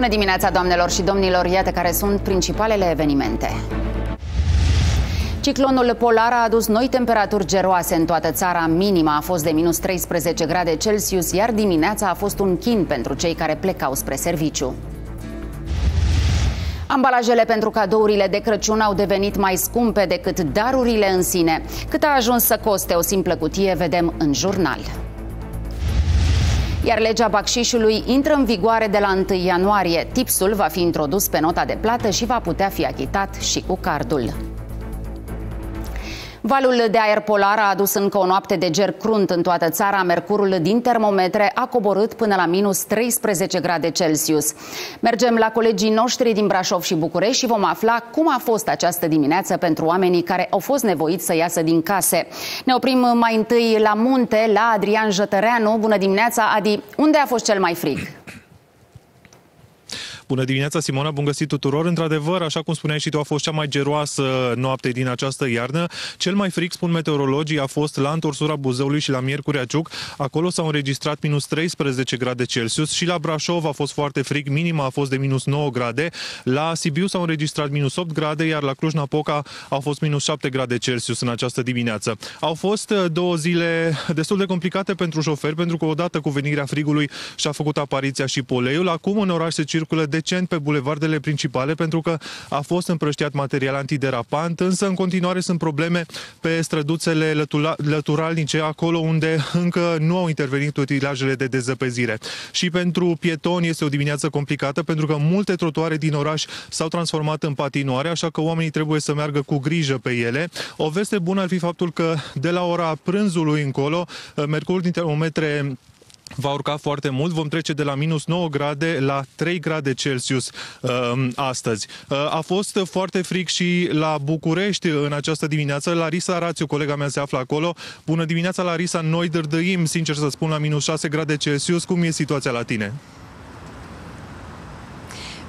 Bună dimineața, doamnelor și domnilor! Iată care sunt principalele evenimente. Ciclonul polar a adus noi temperaturi geroase în toată țara. Minima a fost de minus 13 grade Celsius, iar dimineața a fost un chin pentru cei care plecau spre serviciu. Ambalajele pentru cadourile de Crăciun au devenit mai scumpe decât darurile în sine. Cât a ajuns să coste o simplă cutie, vedem în jurnal. Iar legea bacșișului intră în vigoare de la 1 ianuarie. Tipsul va fi introdus pe nota de plată și va putea fi achitat și cu cardul. Valul de aer polar a adus încă o noapte de ger crunt în toată țara. Mercurul din termometre a coborât până la minus 13 grade Celsius. Mergem la colegii noștri din Brașov și București și vom afla cum a fost această dimineață pentru oamenii care au fost nevoiți să iasă din case. Ne oprim mai întâi la munte, la Adrian Jătăreanu. Bună dimineața, Adi! Unde a fost cel mai frig? Bună dimineața, Simona, bun găsit tuturor. Într-adevăr, așa cum spuneai și tu, a fost cea mai geroasă noapte din această iarnă. Cel mai fric, spun meteorologii, a fost la întorsura Buzăului și la Miercurea Ciuc. Acolo s-au înregistrat minus 13 grade Celsius și la Brașov a fost foarte frig, minima a fost de minus 9 grade. La Sibiu s-au înregistrat minus 8 grade, iar la Cluj-Napoca au fost minus 7 grade Celsius în această dimineață. Au fost uh, două zile destul de complicate pentru șoferi, pentru că odată cu venirea frigului și-a făcut apariția și poleiul. Acum în oraș se circulă de recent pe bulevardele principale pentru că a fost împrăștiat material antiderapant, însă în continuare sunt probleme pe străduțele lăturalnice, acolo unde încă nu au intervenit utilajele de dezăpezire. Și pentru pietoni este o dimineață complicată pentru că multe trotuare din oraș s-au transformat în patinoare, așa că oamenii trebuie să meargă cu grijă pe ele. O veste bună ar fi faptul că de la ora prânzului încolo, mercurul din termometre va urca foarte mult. Vom trece de la minus 9 grade la 3 grade Celsius uh, astăzi. Uh, a fost foarte fric și la București în această dimineață. Larisa Rațiu, colega mea, se află acolo. Bună dimineața, Larisa. Noi dărdăim, sincer să spun, la minus 6 grade Celsius. Cum e situația la tine?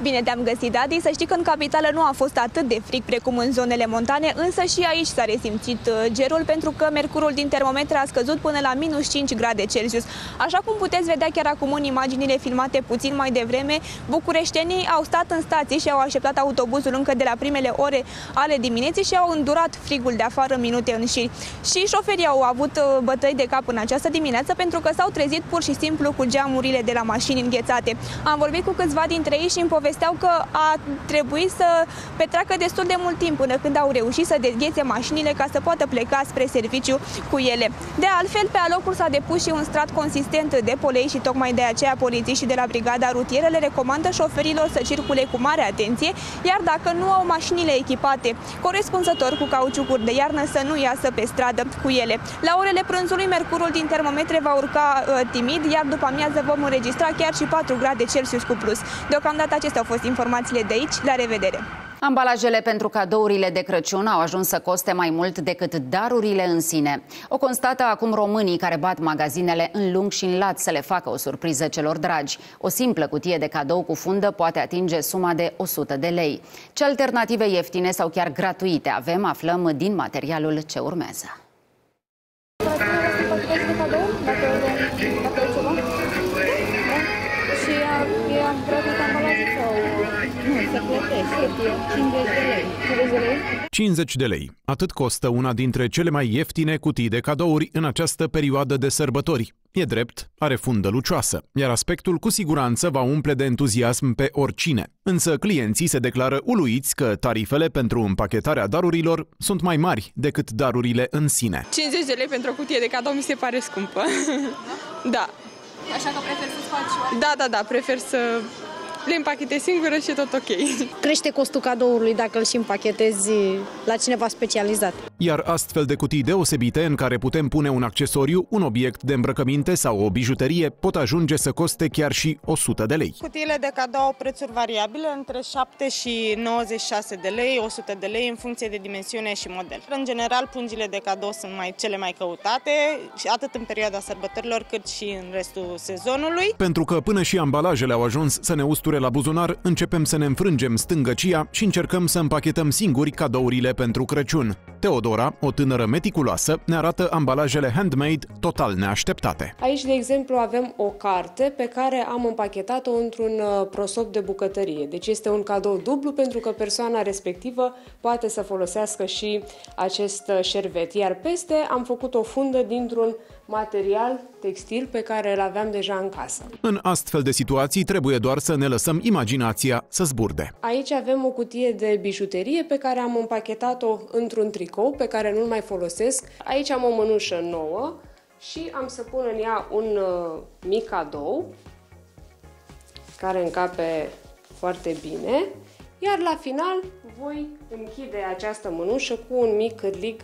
Bine te-am găsit, Adi. Să știi că în capitală nu a fost atât de frig precum în zonele montane, însă și aici s-a resimțit uh, gerul pentru că mercurul din termometre a scăzut până la minus 5 grade Celsius. Așa cum puteți vedea chiar acum în imaginile filmate puțin mai devreme, bucureștenii au stat în stație și au așteptat autobuzul încă de la primele ore ale dimineții și au îndurat frigul de afară minute în șir. Și șoferii au avut uh, bătăi de cap în această dimineață pentru că s-au trezit pur și simplu cu geamurile de la mașini înghețate. Am vorbit cu câțiva dintre ei și în poveste povesteau că a trebuit să petreacă destul de mult timp până când au reușit să dezghețe mașinile ca să poată pleca spre serviciu cu ele. De altfel, pe alocuri s-a depus și un strat consistent de polei și tocmai de aceea polițiștii de la Brigada Rutieră le recomandă șoferilor să circule cu mare atenție, iar dacă nu au mașinile echipate corespunzător cu cauciucuri de iarnă să nu iasă pe stradă cu ele. La orele prânzului, mercurul din termometre va urca uh, timid, iar după amiază vom înregistra chiar și 4 grade Celsius cu plus. Deocamdată acestea au fost informațiile de aici. La revedere! Ambalajele pentru cadourile de Crăciun au ajuns să coste mai mult decât darurile în sine. O constată acum românii care bat magazinele în lung și în lat să le facă o surpriză celor dragi. O simplă cutie de cadou cu fundă poate atinge suma de 100 de lei. Ce alternative ieftine sau chiar gratuite avem, aflăm din materialul ce urmează. De lei. 50 de lei. Atât costă una dintre cele mai ieftine cutii de cadouri în această perioadă de sărbători. E drept, are fundă lucioasă, iar aspectul cu siguranță va umple de entuziasm pe oricine. Însă clienții se declară uluiți că tarifele pentru împachetarea darurilor sunt mai mari decât darurile în sine. 50 de lei pentru o cutie de cadou mi se pare scumpă. Da. da. Așa că prefer să-ți faci Da, da, da, prefer să le împachete singură și tot ok. Crește costul cadoului dacă îl și împachetezi la cineva specializat. Iar astfel de cutii deosebite în care putem pune un accesoriu, un obiect de îmbrăcăminte sau o bijuterie pot ajunge să coste chiar și 100 de lei. Cutiile de cadou au prețuri variabile între 7 și 96 de lei, 100 de lei în funcție de dimensiune și model. În general, pungile de cadou sunt mai cele mai căutate, atât în perioada sărbătorilor cât și în restul sezonului. Pentru că până și ambalajele au ajuns să ne usture la buzunar, începem să ne înfrângem stângăcia și încercăm să împachetăm singuri cadourile pentru Crăciun. Teodora, o tânără meticuloasă, ne arată ambalajele handmade total neașteptate. Aici, de exemplu, avem o carte pe care am împachetat-o într-un uh, prosop de bucătărie. Deci este un cadou dublu pentru că persoana respectivă poate să folosească și acest uh, șervet. Iar peste am făcut o fundă dintr-un material textil pe care îl aveam deja în casă. În astfel de situații trebuie doar să ne lăsăm imaginația să zburde. Aici avem o cutie de bijuterie pe care am împachetat-o într-un tricou pe care nu-l mai folosesc. Aici am o mănușă nouă și am să pun în ea un uh, mic cadou care încape foarte bine, iar la final voi închide această mânușă cu un mic cârlig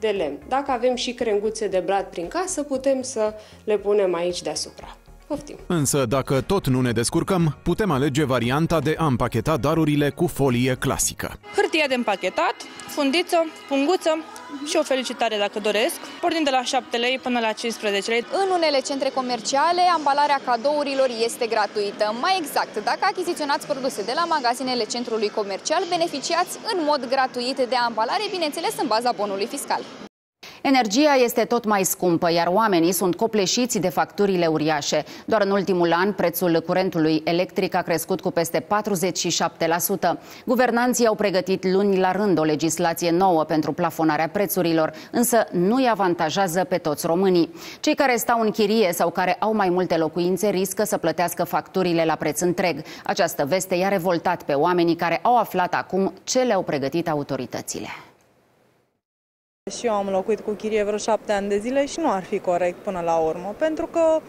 de lemn. Dacă avem și crenguțe de blat prin casă, putem să le punem aici deasupra. Poftim. Însă, dacă tot nu ne descurcăm, putem alege varianta de a împacheta darurile cu folie clasică. Hârtie de împachetat, fundiță, punguță și o felicitare dacă doresc, pornind de la 7 lei până la 15 lei. În unele centre comerciale, ambalarea cadourilor este gratuită. Mai exact, dacă achiziționați produse de la magazinele centrului comercial, beneficiați în mod gratuit de ambalare, bineînțeles în baza bonului fiscal. Energia este tot mai scumpă, iar oamenii sunt copleșiți de facturile uriașe. Doar în ultimul an, prețul curentului electric a crescut cu peste 47%. Guvernanții au pregătit luni la rând o legislație nouă pentru plafonarea prețurilor, însă nu îi avantajează pe toți românii. Cei care stau în chirie sau care au mai multe locuințe riscă să plătească facturile la preț întreg. Această veste i-a revoltat pe oamenii care au aflat acum ce le-au pregătit autoritățile. Și eu am locuit cu chirie vreo șapte ani de zile și nu ar fi corect până la urmă, pentru că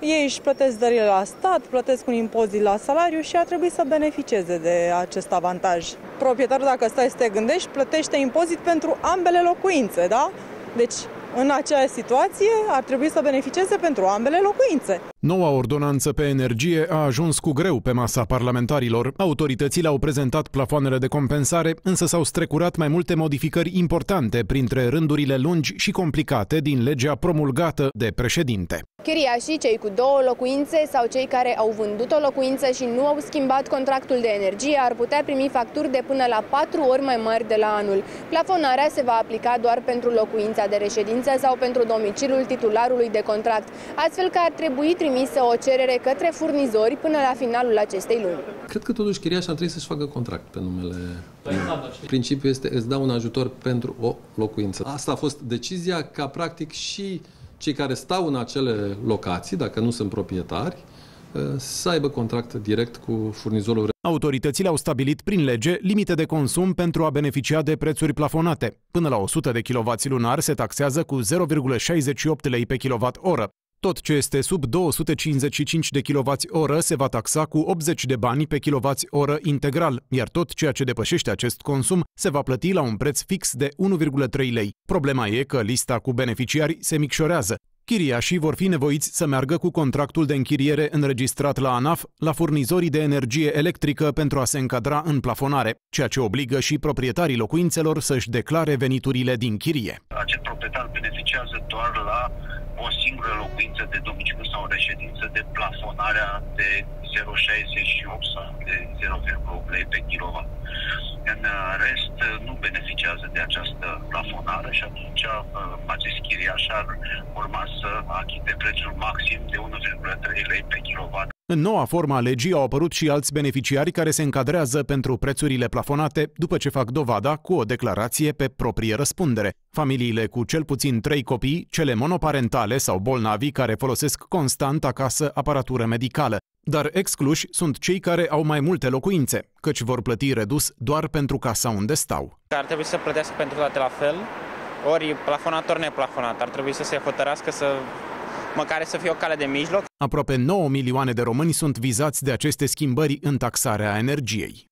ei își plătesc dările la stat, plătesc un impozit la salariu și ar trebui să beneficieze de acest avantaj. Proprietarul, dacă stai să te gândești, plătește impozit pentru ambele locuințe, da? Deci, în acea situație, ar trebui să beneficieze pentru ambele locuințe. Noua ordonanță pe energie a ajuns cu greu pe masa parlamentarilor. Autoritățile au prezentat plafoanele de compensare, însă s-au strecurat mai multe modificări importante printre rândurile lungi și complicate din legea promulgată de președinte. Chiriașii, cei cu două locuințe sau cei care au vândut o locuință și nu au schimbat contractul de energie ar putea primi facturi de până la patru ori mai mari de la anul. Plafonarea se va aplica doar pentru locuința de reședință sau pentru domiciliul titularului de contract, astfel că ar trebui trimisă o cerere către furnizori până la finalul acestei luni. Cred că totuși chiriașul ar trebui să-și facă contract pe numele Principiul este îți dau un ajutor pentru o locuință. Asta a fost decizia ca practic și cei care stau în acele locații, dacă nu sunt proprietari, să aibă contract direct cu furnizorul. Autoritățile au stabilit prin lege limite de consum pentru a beneficia de prețuri plafonate. Până la 100 de kW lunar se taxează cu 0,68 lei pe kWh. Tot ce este sub 255 de kWh se va taxa cu 80 de bani pe kWh integral, iar tot ceea ce depășește acest consum se va plăti la un preț fix de 1,3 lei. Problema e că lista cu beneficiari se micșorează. Chiriașii vor fi nevoiți să meargă cu contractul de închiriere înregistrat la ANAF la furnizorii de energie electrică pentru a se încadra în plafonare, ceea ce obligă și proprietarii locuințelor să-și declare veniturile din chirie. Acest proprietar beneficiază doar la o singură locuință de domiciliu sau reședință de plafonarea de 0,68 sau de 0,8 lei pe kilowatt. În rest, nu beneficiază de această plafonare și atunci uh, acest chiriaș ar urma să achite prețul maxim de 1,3 lei pe kilowatt. În noua formă a legii au apărut și alți beneficiari care se încadrează pentru prețurile plafonate după ce fac dovada cu o declarație pe proprie răspundere. Familiile cu cel puțin trei copii, cele monoparentale sau bolnavi care folosesc constant acasă aparatură medicală. Dar excluși sunt cei care au mai multe locuințe, căci vor plăti redus doar pentru casa unde stau. Ar trebui să plătească pentru toate la fel, ori plafonat, ori neplafonat. Ar trebui să se hotărească să măcar să fie o cale de mijloc. Aproape 9 milioane de români sunt vizați de aceste schimbări în taxarea energiei.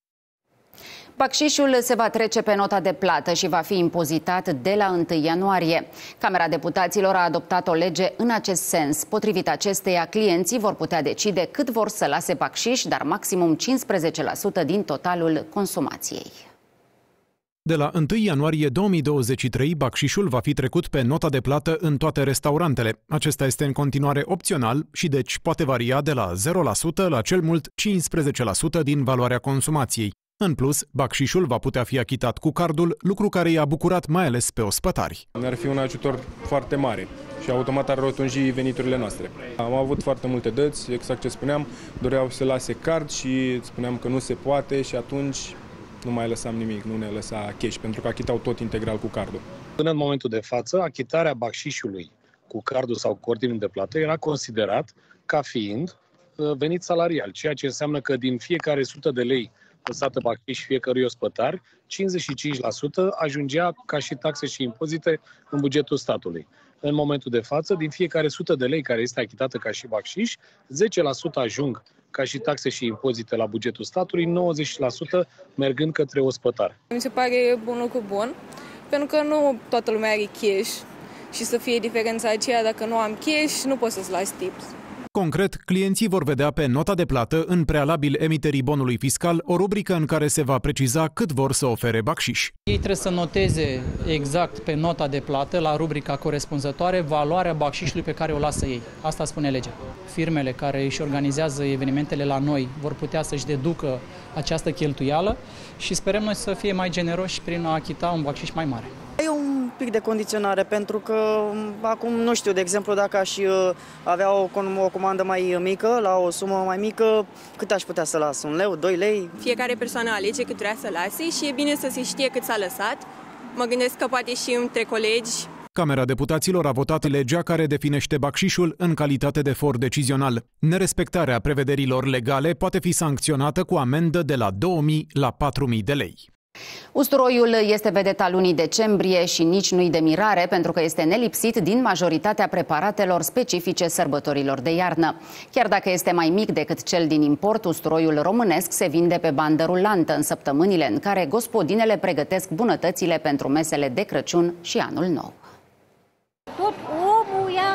Bacșișul se va trece pe nota de plată și va fi impozitat de la 1 ianuarie. Camera Deputaților a adoptat o lege în acest sens. Potrivit acesteia, clienții vor putea decide cât vor să lase bacșiș, dar maximum 15% din totalul consumației. De la 1 ianuarie 2023, bacșișul va fi trecut pe nota de plată în toate restaurantele. Acesta este în continuare opțional și deci poate varia de la 0% la cel mult 15% din valoarea consumației. În plus, bacșișul va putea fi achitat cu cardul, lucru care i-a bucurat mai ales pe ospătari. Ne-ar fi un ajutor foarte mare și automat ar rotunji veniturile noastre. Am avut foarte multe dăți, exact ce spuneam, doreau să lase card și spuneam că nu se poate și atunci nu mai lăsam nimic, nu ne lăsa cash, pentru că achitau tot integral cu cardul. Până în momentul de față, achitarea bacșișului cu cardul sau cu ordinul de plată era considerat ca fiind uh, venit salarial, ceea ce înseamnă că din fiecare 100 de lei lăsată bacșiș fiecărui ospătar, 55% ajungea ca și taxe și impozite în bugetul statului. În momentul de față, din fiecare 100 de lei care este achitată ca și bacșiș, 10% ajung ca și taxe și impozite la bugetul statului, 90% mergând către ospătar. Mi se pare un lucru bun, pentru că nu toată lumea are cash și să fie diferența aceea dacă nu am cash, nu poți să-ți lași tips. Concret, clienții vor vedea pe nota de plată, în prealabil emiterii bonului fiscal, o rubrică în care se va preciza cât vor să ofere bacșiș. Ei trebuie să noteze exact pe nota de plată, la rubrica corespunzătoare, valoarea bacșișului pe care o lasă ei. Asta spune legea. Firmele care își organizează evenimentele la noi vor putea să-și deducă această cheltuială și sperăm noi să fie mai generoși prin a achita un bacșiș mai mare. E un pic de condiționare, pentru că acum nu știu, de exemplu, dacă aș uh, avea o, o comandă mai mică, la o sumă mai mică, cât aș putea să las? Un leu, doi lei? Fiecare persoană alege cât vrea să lase și e bine să se știe cât s-a lăsat. Mă gândesc că poate și între colegi Camera Deputaților a votat legea care definește bacșișul în calitate de for decizional. Nerespectarea prevederilor legale poate fi sancționată cu amendă de la 2000 la 4000 de lei. Usturoiul este vedeta lunii decembrie și nici nu-i de mirare pentru că este nelipsit din majoritatea preparatelor specifice sărbătorilor de iarnă. Chiar dacă este mai mic decât cel din import, usturoiul românesc se vinde pe bandă rulantă în săptămânile în care gospodinele pregătesc bunătățile pentru mesele de Crăciun și Anul Nou. Tot omul ia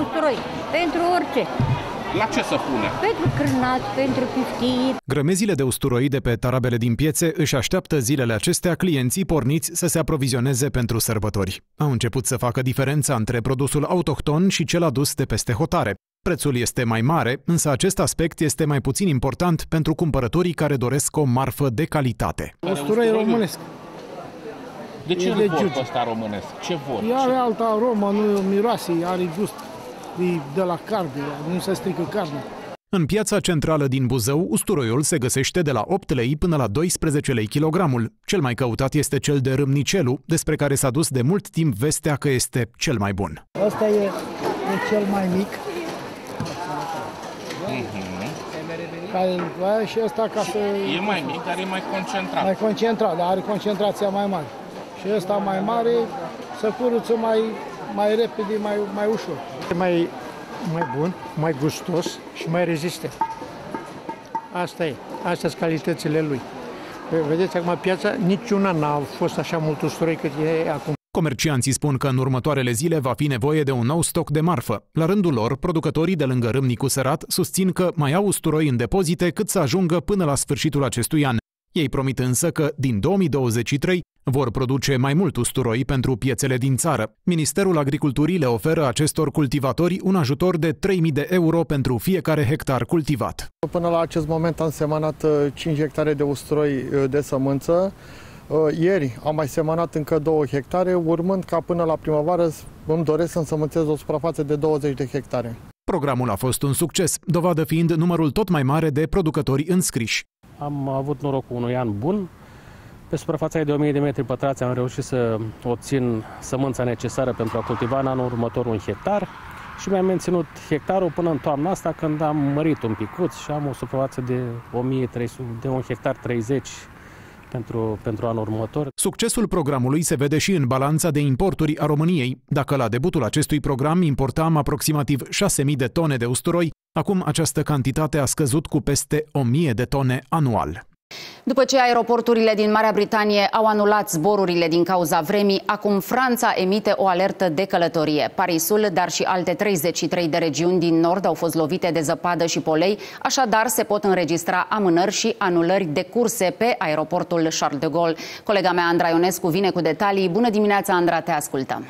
usturoi pentru orice. La ce să pune? Pentru crânat, pentru piftit. Grămezile de usturoi de pe tarabele din piețe își așteaptă zilele acestea clienții porniți să se aprovizioneze pentru sărbători. Au început să facă diferența între produsul autohton și cel adus de peste hotare. Prețul este mai mare, însă acest aspect este mai puțin important pentru cumpărătorii care doresc o marfă de calitate. Usturoi românesc. De ce îl vor pe ăsta românesc? Ce vor? Are alta aromă, nu miroase, are gust de la carne, nu se strică carne. În piața centrală din Buzău, usturoiul se găsește de la 8 lei până la 12 lei kilogramul. Cel mai căutat este cel de râmnicelu, despre care s-a dus de mult timp vestea că este cel mai bun. Ăsta e, e cel mai mic. Mm-hmm. Care, și ăsta ca să... E mai mic, dar e mai concentrat. Mai concentrat, dar are concentrația mai mare. Și ăsta mai mare să curăță mai, mai repede, mai, mai ușor. E mai, mai bun, mai gustos și mai rezistent. Asta e. Astea sunt calitățile lui. Vedeți acum piața, niciuna n-a fost așa mult usturoi cât e acum. Comercianții spun că în următoarele zile va fi nevoie de un nou stoc de marfă. La rândul lor, producătorii de lângă Râmnicu Sărat susțin că mai au usturoi în depozite cât să ajungă până la sfârșitul acestui an. Ei promit însă că din 2023 vor produce mai mult usturoi pentru piețele din țară. Ministerul Agriculturii le oferă acestor cultivatori un ajutor de 3.000 de euro pentru fiecare hectar cultivat. Până la acest moment am semănat 5 uh, hectare de usturoi uh, de sămânță. Uh, ieri am mai semănat încă 2 hectare, urmând ca până la primăvară îmi doresc să însămânțez o suprafață de 20 de hectare. Programul a fost un succes, dovadă fiind numărul tot mai mare de producători înscriși. Am avut norocul unui an bun. Pe suprafața de 1000 de metri pătrați am reușit să obțin sămânța necesară pentru a cultiva în anul următor un hectar și mi-am menținut hectarul până în toamna asta când am mărit un picuț și am o suprafață de 1300, de un hectar 30 pentru, pentru anul următor. Succesul programului se vede și în balanța de importuri a României. Dacă la debutul acestui program importam aproximativ 6.000 de tone de usturoi, acum această cantitate a scăzut cu peste 1.000 de tone anual. După ce aeroporturile din Marea Britanie au anulat zborurile din cauza vremii, acum Franța emite o alertă de călătorie. Parisul, dar și alte 33 de regiuni din nord au fost lovite de zăpadă și polei, așadar se pot înregistra amânări și anulări de curse pe aeroportul Charles de Gaulle. Colega mea Andra Ionescu vine cu detalii. Bună dimineața, Andra, te ascultăm.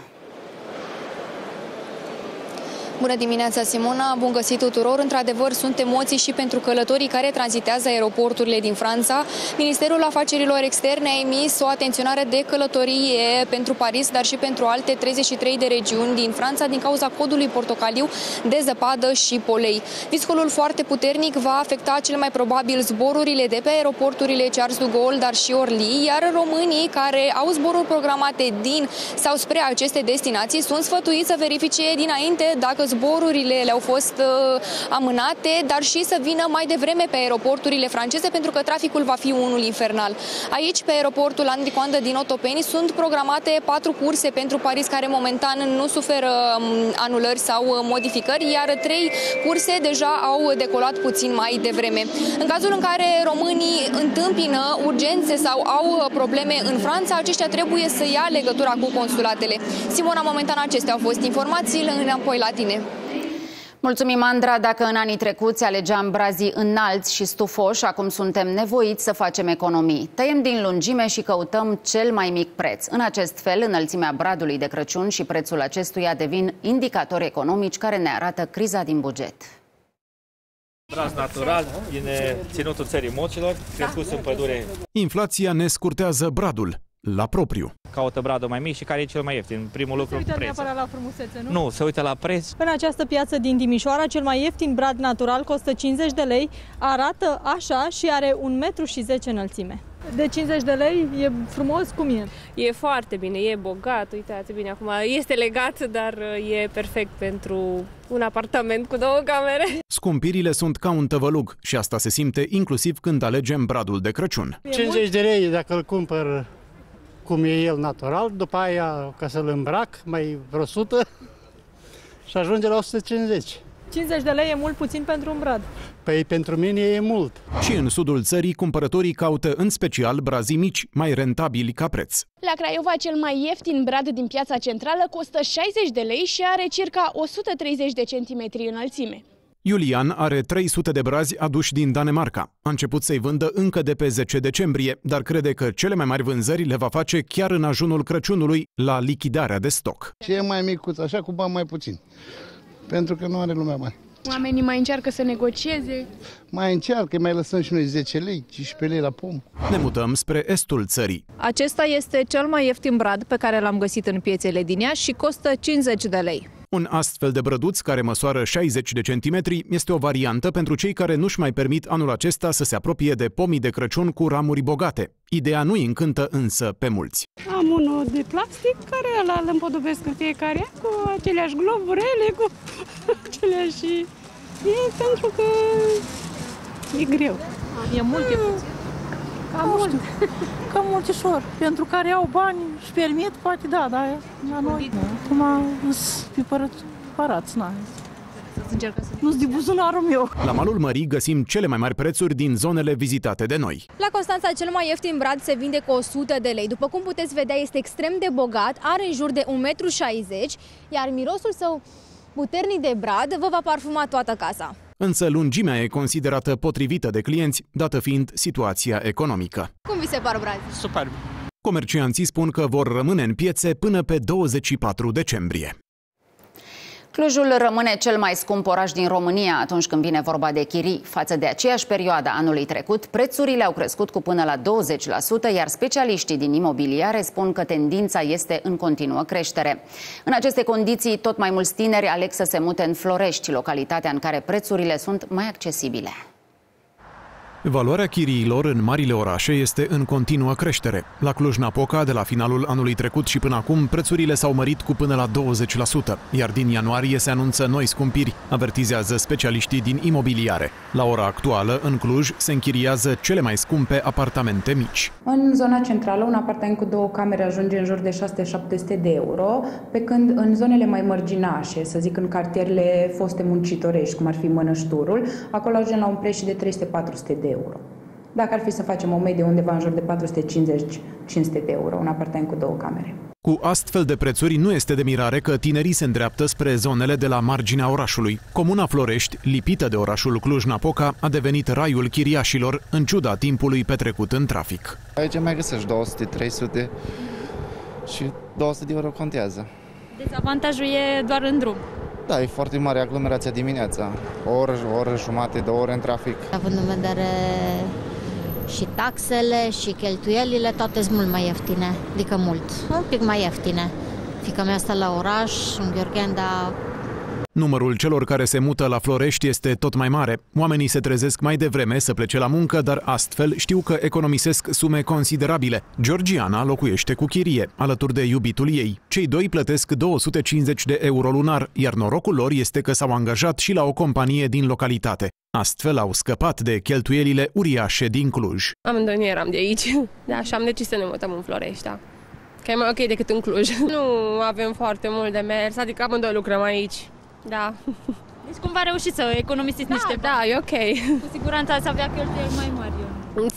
Bună dimineața, Simona! Bun găsit tuturor! Într-adevăr, sunt emoții și pentru călătorii care tranzitează aeroporturile din Franța. Ministerul Afacerilor Externe a emis o atenționare de călătorie pentru Paris, dar și pentru alte 33 de regiuni din Franța din cauza codului portocaliu de zăpadă și polei. Discolul foarte puternic va afecta cel mai probabil zborurile de pe aeroporturile Charles de Gaulle, dar și Orly, iar românii care au zboruri programate din sau spre aceste destinații sunt sfătuiți să verifice dinainte dacă zborurile le-au fost uh, amânate, dar și să vină mai devreme pe aeroporturile franceze, pentru că traficul va fi unul infernal. Aici, pe aeroportul Andri Coandă din Otopeni, sunt programate patru curse pentru Paris, care momentan nu suferă um, anulări sau uh, modificări, iar trei curse deja au decolat puțin mai devreme. În cazul în care românii întâmpină urgențe sau au uh, probleme în Franța, aceștia trebuie să ia legătura cu consulatele. Simona, momentan acestea au fost informațiile, înapoi la tine. Mulțumim, Andra. Dacă în anii trecuți alegeam brazii înalți și stufoși, acum suntem nevoiți să facem economii. Tăiem din lungime și căutăm cel mai mic preț. În acest fel, înălțimea bradului de Crăciun și prețul acestuia devin indicatori economici care ne arată criza din buget. Braz natural, din ținutul țării mocilor, crescut în pădure. Inflația ne scurtează bradul la propriu. Caută bradul mai mic și care e cel mai ieftin. Primul lucru, se uită preț. neapărat la frumusețe, nu? Nu, se uită la preț. În această piață din Timișoara, cel mai ieftin brad natural costă 50 de lei, arată așa și are 1,10 m și 10 înălțime. De 50 de lei e frumos cum e? E foarte bine, e bogat, uitați bine acum, este legat, dar e perfect pentru un apartament cu două camere. Scumpirile sunt ca un tăvălug și asta se simte inclusiv când alegem bradul de Crăciun. 50 de lei dacă îl cumpăr cum e el natural, după aia ca să-l îmbrac, mai vreo 100 și ajunge la 150. 50 de lei e mult puțin pentru un brad. Păi pentru mine e mult. Și în sudul țării, cumpărătorii caută în special brazii mici, mai rentabili ca preț. La Craiova, cel mai ieftin brad din piața centrală costă 60 de lei și are circa 130 de centimetri înălțime. Iulian are 300 de brazi aduși din Danemarca. A început să-i vândă încă de pe 10 decembrie, dar crede că cele mai mari vânzări le va face chiar în ajunul Crăciunului, la lichidarea de stoc. Ce e mai micuț, așa cu bani mai puțin, pentru că nu are lumea bani. Oamenii mai încearcă să negocieze. Mai încearcă, mai lăsăm și noi 10 lei, 15 lei la pom. Ne mutăm spre estul țării. Acesta este cel mai ieftin brad pe care l-am găsit în piețele din Iași și costă 50 de lei. Un astfel de brăduț care măsoară 60 de centimetri este o variantă pentru cei care nu-și mai permit anul acesta să se apropie de pomii de Crăciun cu ramuri bogate. Ideea nu îi încântă însă pe mulți. Am unul de plastic care ăla îl împodobesc în fiecare an cu aceleași globurele, cu aceleași... E pentru că e greu. E mult, e puțin. Cam mult. Cam multișor. Pentru care au bani și permit, poate da, dar la noi acum sunt părați, na. Nu-s de buzunarul meu. La malul mării găsim cele mai mari prețuri din zonele vizitate de noi. La Constanța, cel mai ieftin brad se vinde cu 100 de lei. După cum puteți vedea, este extrem de bogat, are în jur de 1,60 m, iar mirosul său puternic de brad vă va parfuma toată casa. Însă lungimea e considerată potrivită de clienți, dată fiind situația economică. Cum vi se par brazi? Super. Comercianții spun că vor rămâne în piețe până pe 24 decembrie. Clujul rămâne cel mai scump oraș din România atunci când vine vorba de chirii. Față de aceeași perioadă anului trecut, prețurile au crescut cu până la 20%, iar specialiștii din imobiliare spun că tendința este în continuă creștere. În aceste condiții, tot mai mulți tineri aleg să se mute în Florești, localitatea în care prețurile sunt mai accesibile. Valoarea chiriilor în marile orașe este în continuă creștere. La Cluj-Napoca, de la finalul anului trecut și până acum, prețurile s-au mărit cu până la 20%, iar din ianuarie se anunță noi scumpiri, avertizează specialiștii din imobiliare. La ora actuală, în Cluj, se închiriază cele mai scumpe apartamente mici. În zona centrală, un apartament cu două camere ajunge în jur de 600-700 de euro, pe când în zonele mai mărginașe, să zic în cartierele foste muncitorești, cum ar fi Mănășturul, acolo ajungem la un preț și de 300-400 de euro. Dacă ar fi să facem o medie undeva în jur de 450-500 de euro, un apartament cu două camere. Cu astfel de prețuri nu este de mirare că tinerii se îndreaptă spre zonele de la marginea orașului. Comuna Florești, lipită de orașul Cluj-Napoca, a devenit raiul chiriașilor, în ciuda timpului petrecut în trafic. Aici mai găsești 200-300 și 200 de euro contează. Dezavantajul e doar în drum. Da, e foarte mare aglomerația dimineața. O oră, o oră jumate, două ore în trafic. Având în vedere și taxele și cheltuielile, toate sunt mult mai ieftine, adică mult, un pic mai ieftine. Fica mea stă la oraș, în Gheorghen, dar Numărul celor care se mută la Florești este tot mai mare. Oamenii se trezesc mai devreme să plece la muncă, dar astfel știu că economisesc sume considerabile. Georgiana locuiește cu chirie, alături de iubitul ei. Cei doi plătesc 250 de euro lunar, iar norocul lor este că s-au angajat și la o companie din localitate. Astfel au scăpat de cheltuielile uriașe din Cluj. Amândoi nu eram de aici, da, și am decis să ne mutăm în Florești, da. Că e mai ok decât în Cluj. Nu avem foarte mult de mers, adică amândoi lucrăm aici. Da. Deci cumva reușit să economisiți da, niște Da, e ok. Cu siguranță ați avea cheltuieli mai mari.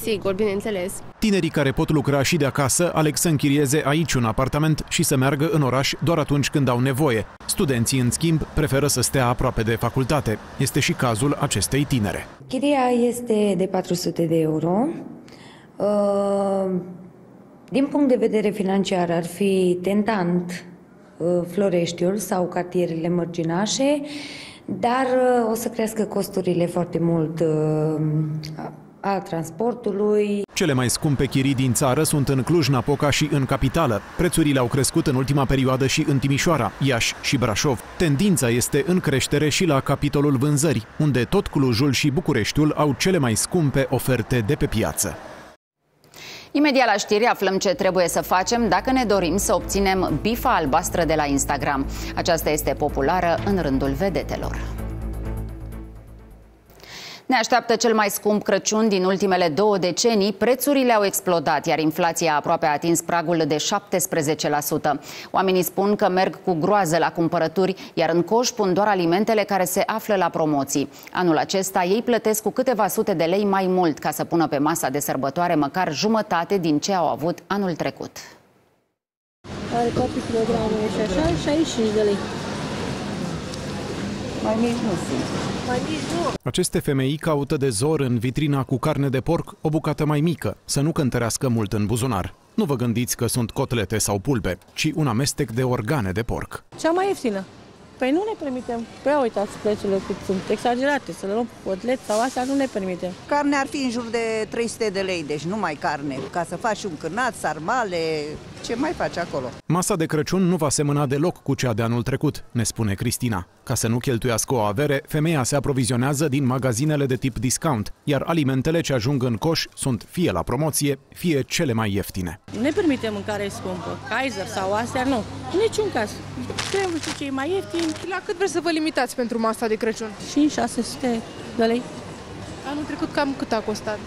Sigur, bineînțeles. Tinerii care pot lucra și de acasă aleg să închirieze aici un apartament și să meargă în oraș doar atunci când au nevoie. Studenții, în schimb, preferă să stea aproape de facultate. Este și cazul acestei tinere. Chiria este de 400 de euro. Uh, din punct de vedere financiar ar fi tentant uh, Floreștiul sau cartierele mărginașe, dar uh, o să crească costurile foarte mult a transportului. Cele mai scumpe chirii din țară sunt în Cluj-Napoca și în capitală. Prețurile au crescut în ultima perioadă și în Timișoara, Iași și Brașov. Tendința este în creștere și la capitolul vânzări, unde tot Clujul și Bucureștiul au cele mai scumpe oferte de pe piață. Imediat la știri aflăm ce trebuie să facem dacă ne dorim să obținem bifa albastră de la Instagram. Aceasta este populară în rândul vedetelor. Ne așteaptă cel mai scump Crăciun din ultimele două decenii. Prețurile au explodat, iar inflația aproape a atins pragul de 17%. Oamenii spun că merg cu groază la cumpărături, iar în coș pun doar alimentele care se află la promoții. Anul acesta ei plătesc cu câteva sute de lei mai mult ca să pună pe masa de sărbătoare măcar jumătate din ce au avut anul trecut. Are 4 kg și așa, 65 de lei. Mai mici nu sunt. Mai mici nu. Aceste femei caută de zor în vitrina cu carne de porc o bucată mai mică, să nu cântărească mult în buzunar. Nu vă gândiți că sunt cotlete sau pulpe, ci un amestec de organe de porc. Cea mai ieftină. Păi nu ne permitem. Păi uitați prețurile cât sunt exagerate. Să le luăm cotlet sau astea nu ne permitem. Carne ar fi în jur de 300 de lei, deci nu mai carne. Ca să faci un cârnat, sarmale, ce mai faci acolo? Masa de Crăciun nu va semăna deloc cu cea de anul trecut, ne spune Cristina. Ca să nu cheltuiască o avere, femeia se aprovizionează din magazinele de tip discount, iar alimentele ce ajung în coș sunt fie la promoție, fie cele mai ieftine. Nu ne permitem mâncare scumpă. Kaiser sau astea, nu. În niciun caz. Trebuie să ce e mai ieftin. La cât vreți să vă limitați pentru masa de Crăciun? 5-600 de lei. Anul trecut cam cât a costat?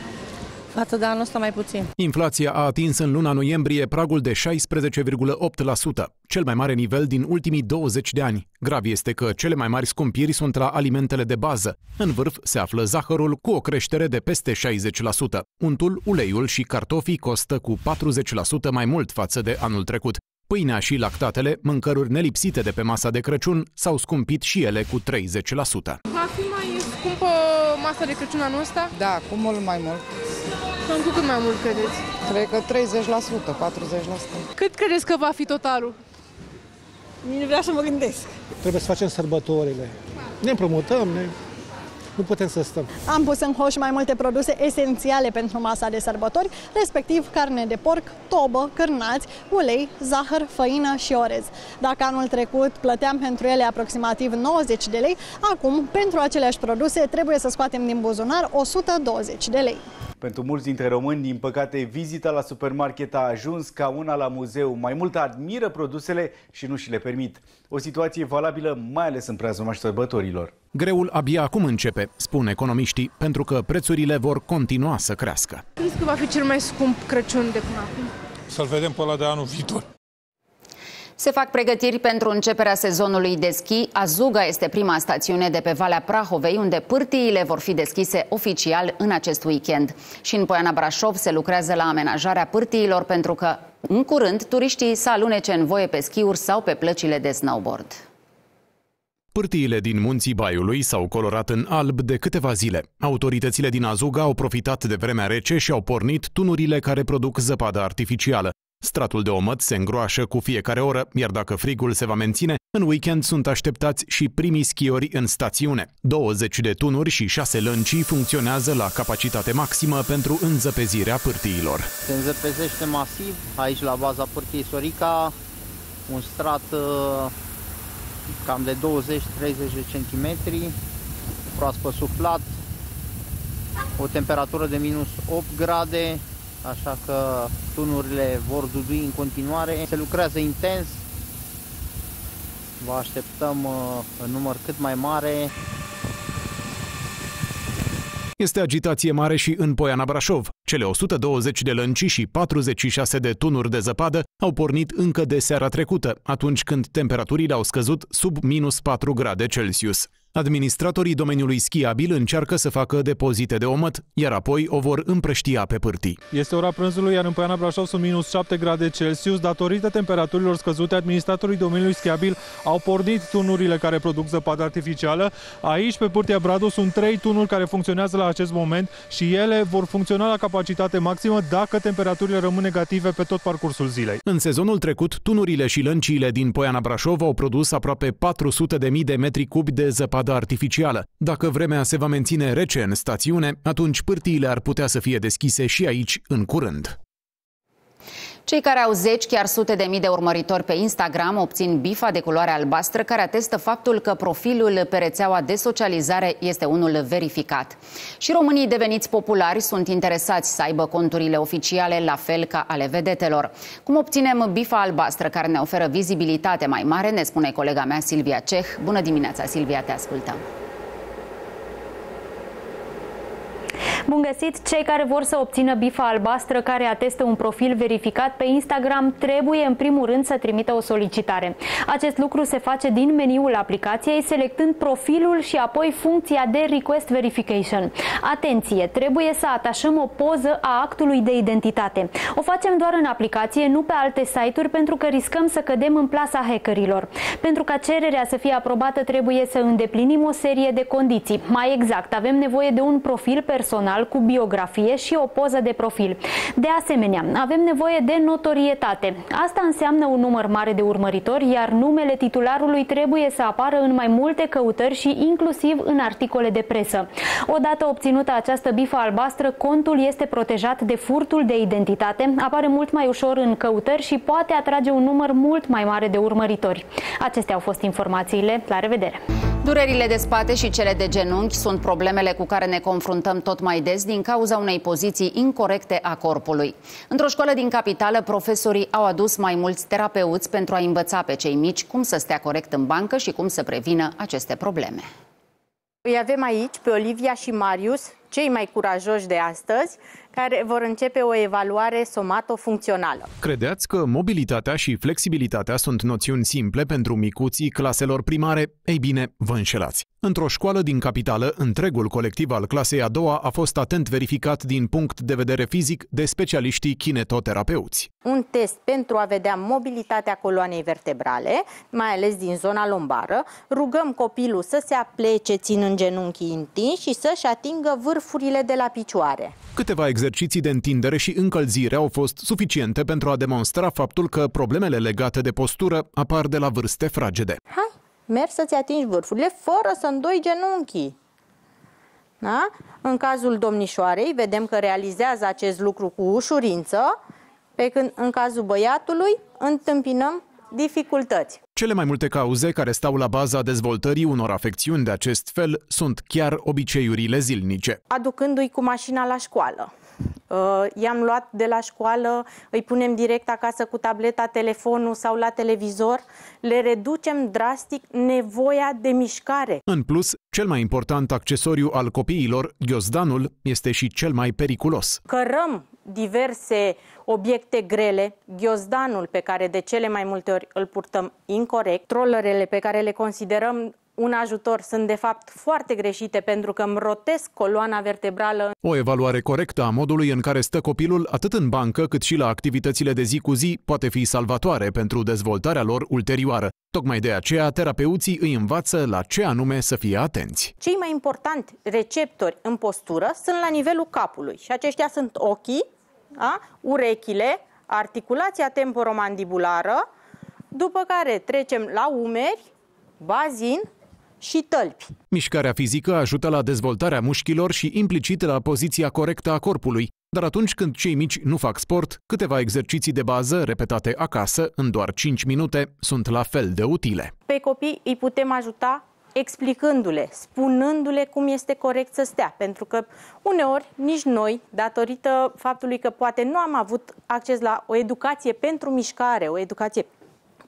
Față de anul ăsta mai puțin. Inflația a atins în luna noiembrie pragul de 16,8%, cel mai mare nivel din ultimii 20 de ani. Grav este că cele mai mari scumpiri sunt la alimentele de bază. În vârf se află zahărul cu o creștere de peste 60%. Untul, uleiul și cartofii costă cu 40% mai mult față de anul trecut. Pâinea și lactatele, mâncăruri nelipsite de pe masa de Crăciun, s-au scumpit și ele cu 30%. Va fi mai scumpă masa de Crăciun anul ăsta? Da, cu mult mai mult. Cam cu cât mai mult credeți? Cred că 30%, 40%. Cât credeți că va fi totalul? Nu vreau să mă gândesc. Trebuie să facem sărbătorile. Ne împrumutăm, ne nu putem să stăm. Am pus în hoș mai multe produse esențiale pentru masa de sărbători, respectiv carne de porc, tobă, cârnați, ulei, zahăr, făină și orez. Dacă anul trecut plăteam pentru ele aproximativ 90 de lei, acum, pentru aceleași produse, trebuie să scoatem din buzunar 120 de lei. Pentru mulți dintre români, din păcate, vizita la supermarket a ajuns ca una la muzeu. Mai mult admiră produsele și nu și le permit. O situație valabilă mai ales în preajma sărbătorilor. Greul abia acum începe, spun economiștii, pentru că prețurile vor continua să crească. Crezi că va fi cel mai scump Crăciun de până acum? Să-l vedem pe ăla de anul viitor. Se fac pregătiri pentru începerea sezonului de schi. Azuga este prima stațiune de pe Valea Prahovei, unde pârtiile vor fi deschise oficial în acest weekend. Și în Poiana Brașov se lucrează la amenajarea pârtiilor pentru că, în curând, turiștii să alunece în voie pe schiuri sau pe plăcile de snowboard. Pârtiile din munții Baiului s-au colorat în alb de câteva zile. Autoritățile din Azuga au profitat de vremea rece și au pornit tunurile care produc zăpadă artificială. Stratul de omăt se îngroașă cu fiecare oră, iar dacă frigul se va menține, în weekend sunt așteptați și primii schiori în stațiune. 20 de tunuri și 6 lăncii funcționează la capacitate maximă pentru înzăpezirea pârtiilor. Se înzăpezește masiv aici la baza pârtiei Sorica, un strat uh, cam de 20-30 de centimetri, proaspăt suflat, o temperatură de minus 8 grade, așa că tunurile vor dudui în continuare. Se lucrează intens, vă așteptăm uh, în număr cât mai mare. Este agitație mare și în Poiana Brașov. Cele 120 de lănci și 46 de tunuri de zăpadă au pornit încă de seara trecută, atunci când temperaturile au scăzut sub minus 4 grade Celsius. Administratorii domeniului schiabil încearcă să facă depozite de omăt, iar apoi o vor împrăștia pe pârtii. Este ora prânzului, iar în Poiana Brașov sunt minus 7 grade Celsius. Datorită temperaturilor scăzute, administratorii domeniului schiabil au pornit tunurile care produc zăpadă artificială. Aici, pe pârtia Bradu, sunt trei tunuri care funcționează la acest moment și ele vor funcționa la capacitate maximă dacă temperaturile rămân negative pe tot parcursul zilei. În sezonul trecut, tunurile și lăncile din Poiana Brașov au produs aproape 400.000 de metri cubi de zăpadă zăpadă artificială. Dacă vremea se va menține rece în stațiune, atunci pârtiile ar putea să fie deschise și aici în curând. Cei care au zeci, chiar sute de mii de urmăritori pe Instagram obțin bifa de culoare albastră care atestă faptul că profilul pe rețeaua de socializare este unul verificat. Și românii deveniți populari sunt interesați să aibă conturile oficiale la fel ca ale vedetelor. Cum obținem bifa albastră care ne oferă vizibilitate mai mare, ne spune colega mea Silvia Ceh. Bună dimineața, Silvia, te ascultăm. Bun găsit! Cei care vor să obțină bifa albastră care atestă un profil verificat pe Instagram trebuie în primul rând să trimită o solicitare. Acest lucru se face din meniul aplicației, selectând profilul și apoi funcția de Request Verification. Atenție! Trebuie să atașăm o poză a actului de identitate. O facem doar în aplicație, nu pe alte site-uri, pentru că riscăm să cădem în plasa hackerilor. Pentru ca cererea să fie aprobată, trebuie să îndeplinim o serie de condiții. Mai exact, avem nevoie de un profil personal personal cu biografie și o poză de profil. De asemenea, avem nevoie de notorietate. Asta înseamnă un număr mare de urmăritori, iar numele titularului trebuie să apară în mai multe căutări și inclusiv în articole de presă. Odată obținută această bifă albastră, contul este protejat de furtul de identitate, apare mult mai ușor în căutări și poate atrage un număr mult mai mare de urmăritori. Acestea au fost informațiile. La revedere! Durerile de spate și cele de genunchi sunt problemele cu care ne confruntăm tot mai des din cauza unei poziții incorrecte a corpului. Într-o școală din capitală, profesorii au adus mai mulți terapeuți pentru a învăța pe cei mici cum să stea corect în bancă și cum să prevină aceste probleme. Îi avem aici pe Olivia și Marius, cei mai curajoși de astăzi, care vor începe o evaluare somatofuncțională. Credeți că mobilitatea și flexibilitatea sunt noțiuni simple pentru micuții claselor primare? Ei bine, vă înșelați. Într-o școală din capitală, întregul colectiv al clasei a doua a fost atent verificat din punct de vedere fizic de specialiștii kinetoterapeuți. Un test pentru a vedea mobilitatea coloanei vertebrale, mai ales din zona lombară. Rugăm copilul să se aplece ținând genunchii întinși și să-și atingă vârfurile de la picioare. Câteva exerciții de întindere și încălzire au fost suficiente pentru a demonstra faptul că problemele legate de postură apar de la vârste fragede. Hai, mergi să-ți atingi vârfurile fără să îndoi genunchii. Da? În cazul domnișoarei, vedem că realizează acest lucru cu ușurință, pe când în cazul băiatului întâmpinăm dificultăți. Cele mai multe cauze care stau la baza dezvoltării unor afecțiuni de acest fel sunt chiar obiceiurile zilnice. Aducându-i cu mașina la școală, Uh, i-am luat de la școală, îi punem direct acasă cu tableta, telefonul sau la televizor, le reducem drastic nevoia de mișcare. În plus, cel mai important accesoriu al copiilor, ghiozdanul, este și cel mai periculos. Cărăm diverse obiecte grele, ghiozdanul pe care de cele mai multe ori îl purtăm incorrect, trollerele pe care le considerăm un ajutor sunt de fapt foarte greșite pentru că îmi rotesc coloana vertebrală. O evaluare corectă a modului în care stă copilul atât în bancă cât și la activitățile de zi cu zi poate fi salvatoare pentru dezvoltarea lor ulterioară. Tocmai de aceea, terapeuții îi învață la ce anume să fie atenți. Cei mai importanti receptori în postură sunt la nivelul capului și aceștia sunt ochii, da? urechile, articulația temporomandibulară, după care trecem la umeri, bazin și tălpi. Mișcarea fizică ajută la dezvoltarea mușchilor și implicit la poziția corectă a corpului, dar atunci când cei mici nu fac sport, câteva exerciții de bază repetate acasă în doar 5 minute sunt la fel de utile. Pe copii îi putem ajuta explicându-le, spunându-le cum este corect să stea, pentru că uneori nici noi, datorită faptului că poate nu am avut acces la o educație pentru mișcare, o educație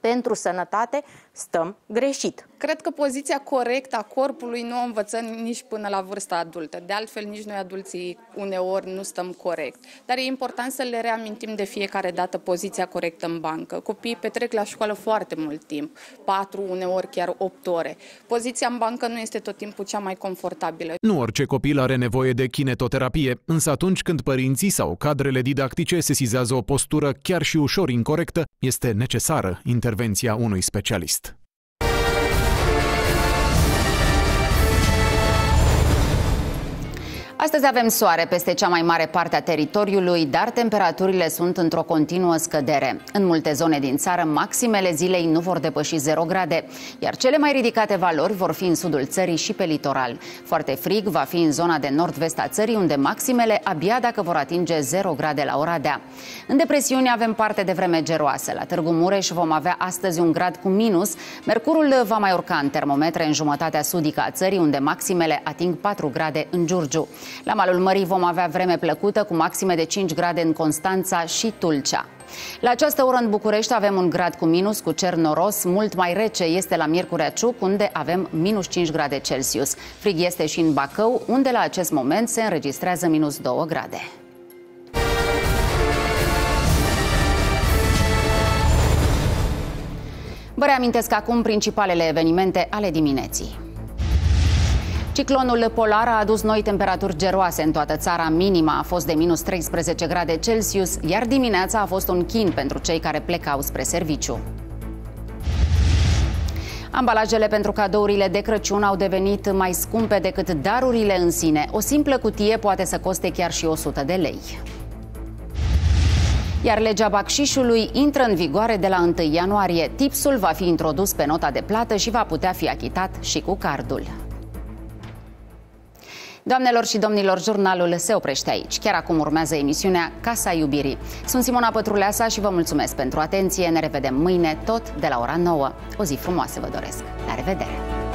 pentru sănătate, stăm greșit. Cred că poziția corectă a corpului nu o învățăm nici până la vârsta adultă. De altfel, nici noi adulții uneori nu stăm corect. Dar e important să le reamintim de fiecare dată poziția corectă în bancă. Copiii petrec la școală foarte mult timp, 4, uneori chiar 8 ore. Poziția în bancă nu este tot timpul cea mai confortabilă. Nu orice copil are nevoie de kinetoterapie, însă atunci când părinții sau cadrele didactice sesizează o postură chiar și ușor incorrectă, este necesară intervenția unui specialist. Astăzi avem soare peste cea mai mare parte a teritoriului, dar temperaturile sunt într-o continuă scădere. În multe zone din țară, maximele zilei nu vor depăși 0 grade, iar cele mai ridicate valori vor fi în sudul țării și pe litoral. Foarte frig va fi în zona de nord-vest a țării, unde maximele abia dacă vor atinge 0 grade la Oradea. În depresiune avem parte de vreme geroasă. La Târgu Mureș vom avea astăzi un grad cu minus. Mercurul va mai urca în termometre în jumătatea sudică a țării, unde maximele ating 4 grade în Giurgiu. La malul mării vom avea vreme plăcută cu maxime de 5 grade în Constanța și Tulcea. La această oră în București avem un grad cu minus, cu cer noros, mult mai rece este la Miercurea Ciuc, unde avem minus 5 grade Celsius. Frig este și în Bacău, unde la acest moment se înregistrează minus 2 grade. Vă reamintesc acum principalele evenimente ale dimineții. Ciclonul polar a adus noi temperaturi geroase în toată țara. Minima a fost de minus 13 grade Celsius, iar dimineața a fost un chin pentru cei care plecau spre serviciu. Ambalajele pentru cadourile de Crăciun au devenit mai scumpe decât darurile în sine. O simplă cutie poate să coste chiar și 100 de lei. Iar legea bacșișului intră în vigoare de la 1 ianuarie. Tipsul va fi introdus pe nota de plată și va putea fi achitat și cu cardul. Doamnelor și domnilor, jurnalul se oprește aici. Chiar acum urmează emisiunea Casa Iubirii. Sunt Simona Pătruleasa și vă mulțumesc pentru atenție. Ne revedem mâine tot de la ora 9. O zi frumoasă vă doresc. La revedere!